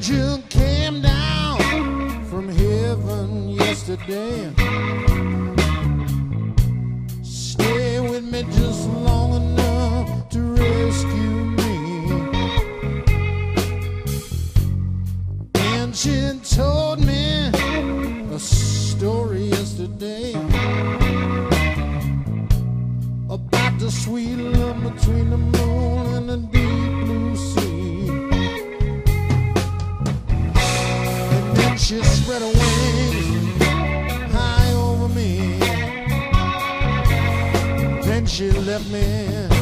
June came down from heaven yesterday. me just left me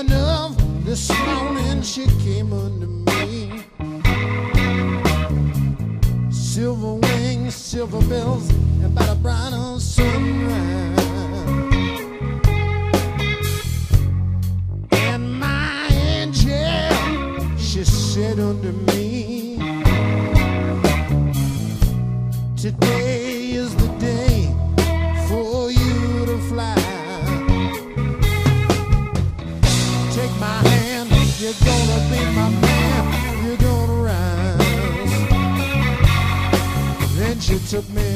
Enough. this morning she came under me. Silver wings, silver bells, and by the bright old sunrise. And my angel, she said under me. took me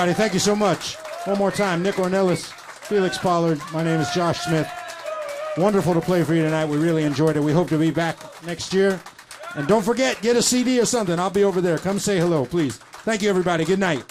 Everybody. Thank you so much. One more time. Nick Ornelas, Felix Pollard. My name is Josh Smith. Wonderful to play for you tonight. We really enjoyed it. We hope to be back next year. And don't forget, get a CD or something. I'll be over there. Come say hello, please. Thank you, everybody. Good night.